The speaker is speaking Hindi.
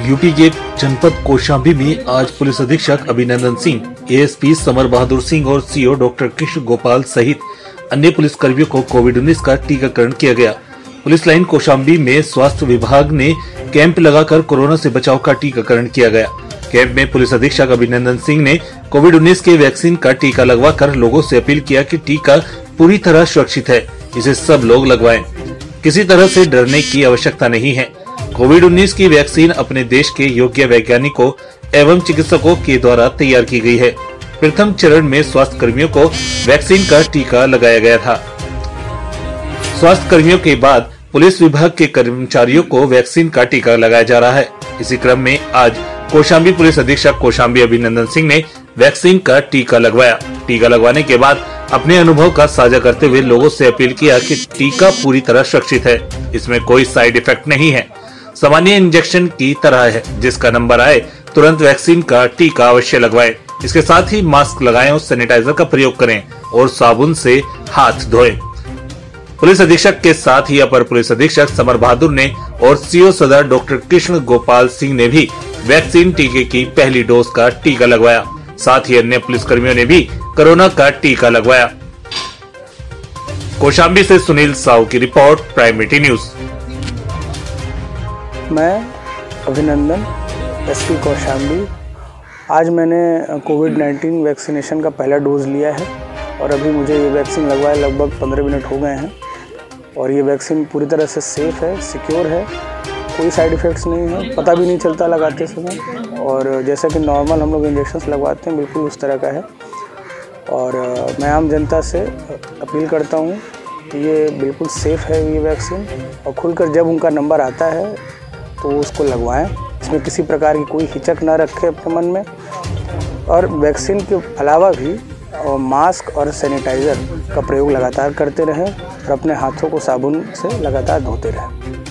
यूपी के जनपद कोशाम्बी में आज पुलिस अधीक्षक अभिनंदन सिंह, एएसपी समर बहादुर सिंह और सीओ डॉक्टर कृष्ण गोपाल सहित अन्य पुलिस कर्मियों को कोविड उन्नीस का टीकाकरण किया गया। पुलिस लाइन कोशाम्बी में स्वास्थ्य विभाग ने कैंप लगाकर कोरोना से बचाव का टीकाकरण किया गया। कैंप में पुलिस अधीक्षक अभिनंदन सिंह ने कोविड उन्नीस के वैक्सीन का टीका लगवाकर लोगों से अपील किया कि टीका पूरी तरह सुरक्षित है, इसे सब लोग लगवाएँ। किसी तरह से डरने की आवश्यकता नहीं है। कोविड 19 की वैक्सीन अपने देश के योग्य वैज्ञानिकों एवं चिकित्सकों के द्वारा तैयार की गई है। प्रथम चरण में स्वास्थ्य कर्मियों को वैक्सीन का टीका लगाया गया था। स्वास्थ्य कर्मियों के बाद पुलिस विभाग के कर्मचारियों को वैक्सीन का टीका लगाया जा रहा है। इसी क्रम में आज कोशाम्बी पुलिस अधीक्षक कोशाम्बी अभिनंदन सिंह ने वैक्सीन का टीका लगवाया। टीका लगवाने के बाद अपने अनुभव का साझा करते हुए लोगों से अपील किया कि टीका पूरी तरह सुरक्षित है। इसमें कोई साइड इफ़ेक्ट नहीं है। सामान्य इंजेक्शन की तरह है, जिसका नंबर आए, तुरंत वैक्सीन का टीका अवश्य लगवाएँ। इसके साथ ही मास्क लगाएँ और सैनिटाइजर का प्रयोग करें और साबुन से हाथ धोएँ। पुलिस अधीक्षक के साथ ही अपर पुलिस अधीक्षक समर बहादुर ने और सीओ सदर डॉक्टर कृष्ण गोपाल सिंह ने भी वैक्सीन टीके की पहली डोज का टीका लगवाया साथ ही अन्य पुलिस कर्मियों ने भी कोरोना का टीका लगवाया कोशाम्बी से सुनील साहू की रिपोर्ट प्राइमरी न्यूज़ मैं अभिनंदन एस पी कौशाम्बी। आज मैंने कोविड 19 वैक्सीनेशन का पहला डोज लिया है और अभी मुझे ये वैक्सीन लगवाए लगभग 15 मिनट हो गए हैं और ये वैक्सीन पूरी तरह से सेफ़ है, सिक्योर है। कोई साइड इफ़ेक्ट्स नहीं है, पता भी नहीं चलता लगाते समय और जैसा कि नॉर्मल हम लोग इंजेक्शन लगवाते हैं, बिल्कुल उस तरह का है। और मैं आम जनता से अपील करता हूँ कि ये बिल्कुल सेफ़ है ये वैक्सीन और खुलकर जब उनका नंबर आता है तो उसको लगवाएँ। इसमें किसी प्रकार की कोई हिचक ना रखें अपने मन में। और वैक्सीन के अलावा भी और मास्क और सैनिटाइज़र का प्रयोग लगातार करते रहें और अपने हाथों को साबुन से लगातार धोते रहें।